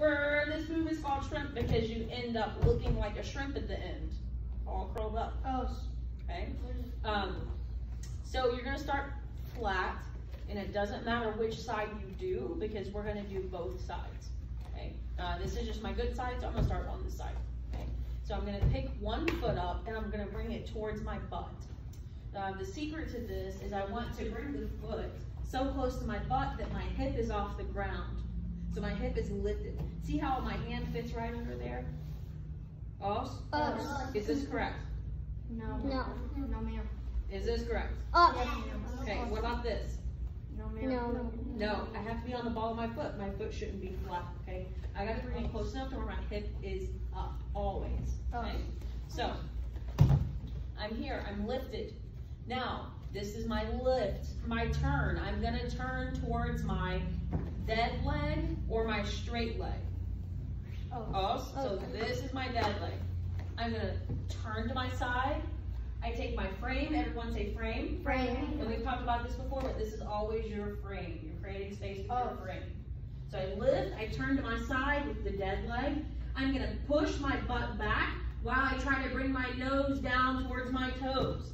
for this move is called shrimp because you end up looking like a shrimp at the end, all curled up. Oh. Okay. Um, so you're gonna start flat, and it doesn't matter which side you do because we're gonna do both sides. Okay. Uh, this is just my good side, so I'm gonna start on this side. Okay. So I'm gonna pick one foot up and I'm gonna bring it towards my butt. Uh, the secret to this is I want to bring the foot so close to my butt that my hip is off the ground. So my hip is lifted. See how my hand fits right under there? Os? Us. Uh, is this correct? No. No. No, ma'am. Is this correct? Uh, up. Okay, what about this? No, ma'am. No. No, I have to be on the ball of my foot. My foot shouldn't be flat, okay? I gotta bring it close enough to where my hip is up, always, okay? Oh. So, I'm here, I'm lifted. Now, this is my lift, my turn. I'm gonna turn towards my dead leg or my straight leg. Oh. Oh, so this is my dead leg. I'm gonna turn to my side. I take my frame, everyone say frame. Frame. And we've talked about this before, but this is always your frame. You're creating space with your Oh. frame. So I lift, I turn to my side with the dead leg. I'm gonna push my butt back while I try to bring my nose down towards my toes.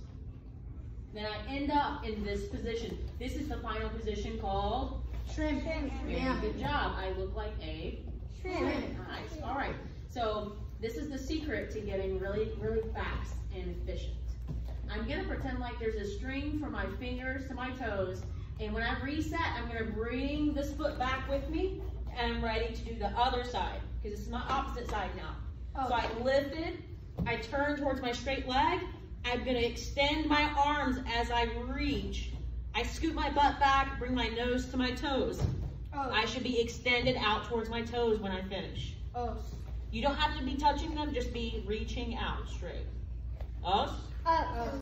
Then I end up in this position. This is the final position called Shrimp. very good job. I look like a Shrimp. Nice. All right. So this is the secret to getting really, really fast and efficient. I'm gonna pretend like there's a string from my fingers to my toes, and when I reset, I'm gonna bring this foot back with me, and I'm ready to do the other side because it's my opposite side now. Oh. So I lifted, I turn towards my straight leg. I'm gonna extend my arms as I reach. I scoot my butt back, bring my nose to my toes. Oh. I should be extended out towards my toes when I finish. Oh. You don't have to be touching them, just be reaching out straight. Us? Up.